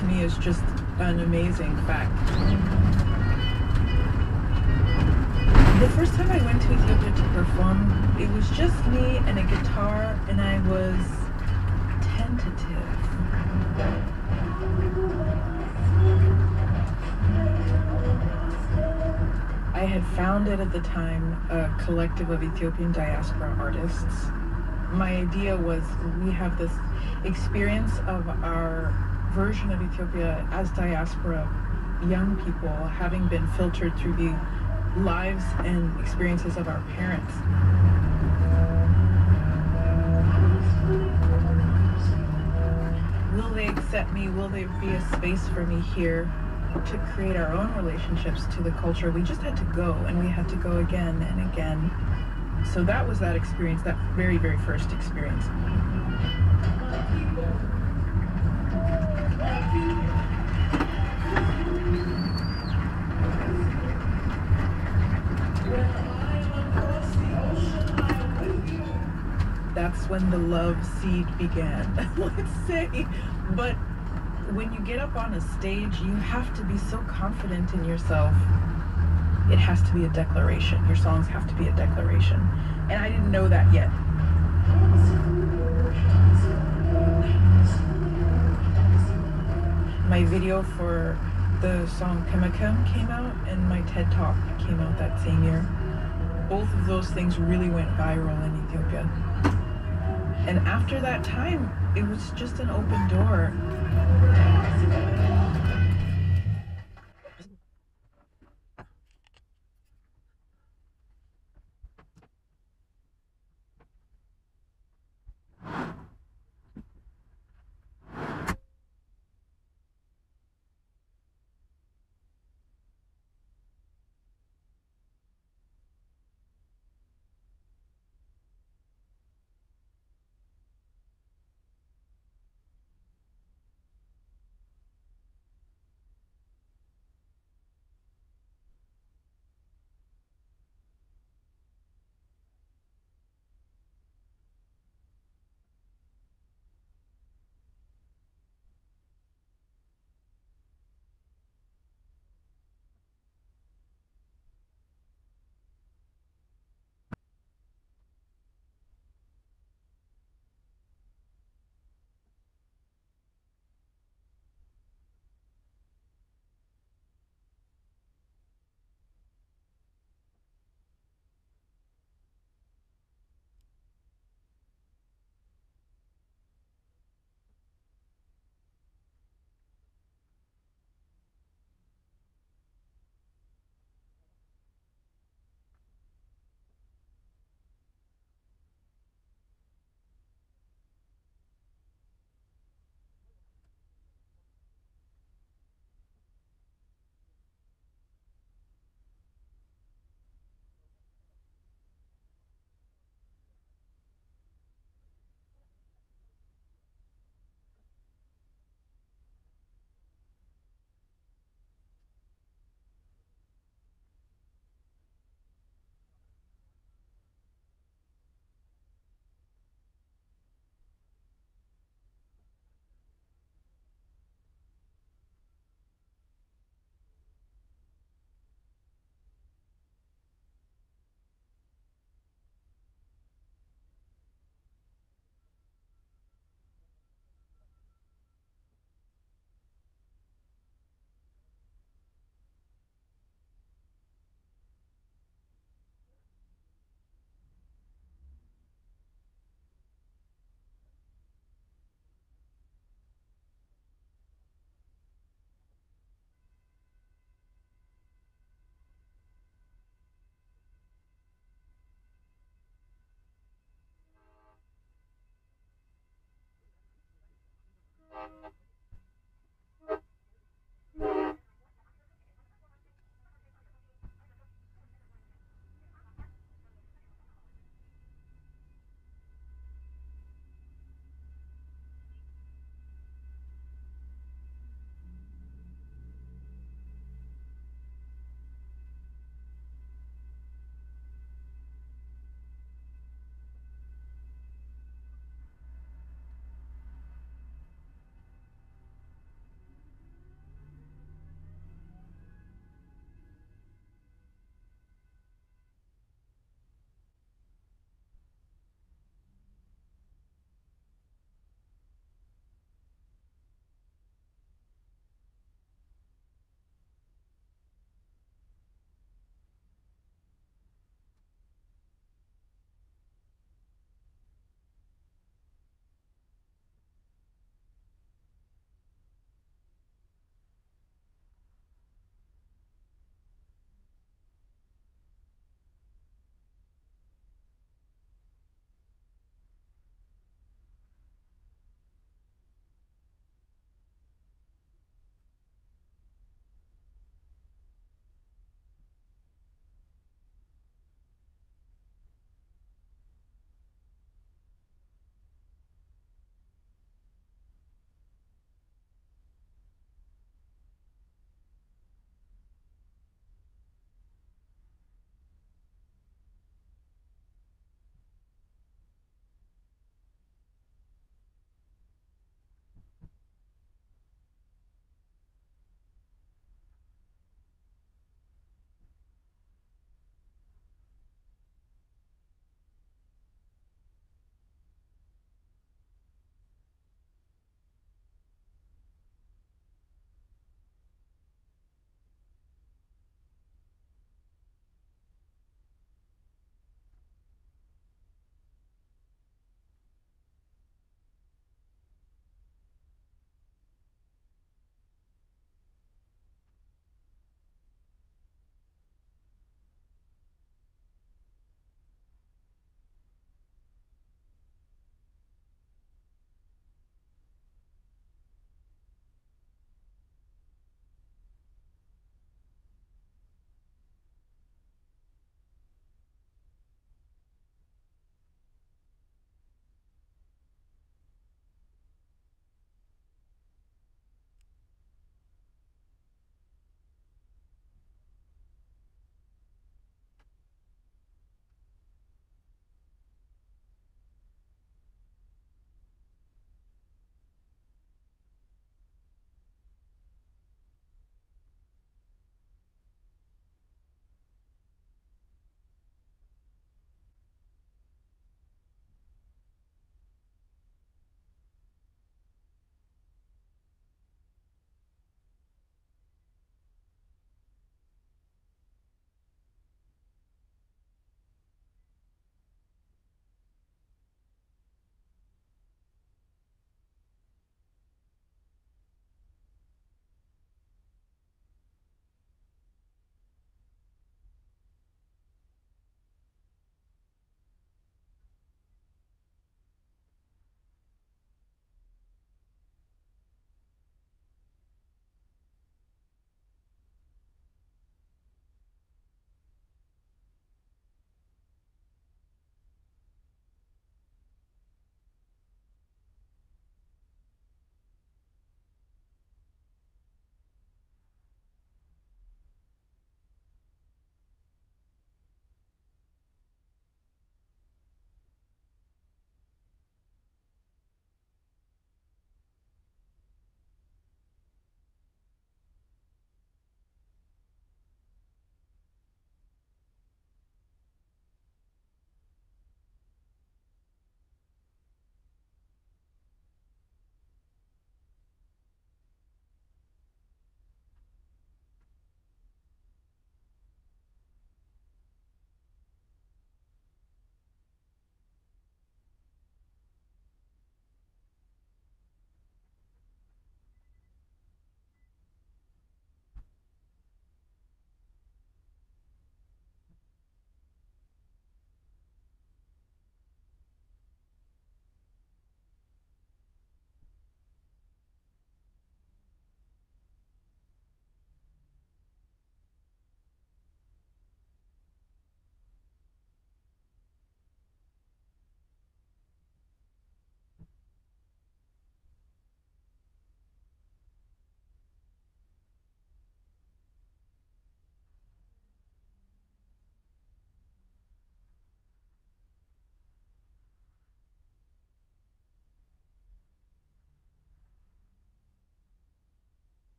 to me is just an amazing fact. The first time I went to Ethiopia to perform, it was just me and a guitar, and I was tentative. I had founded at the time a collective of Ethiopian diaspora artists. My idea was we have this experience of our version of Ethiopia as diaspora young people having been filtered through the lives and experiences of our parents. Will they accept me? Will there be a space for me here to create our own relationships to the culture? We just had to go and we had to go again and again. So that was that experience, that very, very first experience. That's when the love seed began, let's say. But when you get up on a stage, you have to be so confident in yourself. It has to be a declaration. Your songs have to be a declaration. And I didn't know that yet. My video for the song Kemekem came out, and my TED Talk came out that same year. Both of those things really went viral in Ethiopia. And after that time, it was just an open door.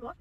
What?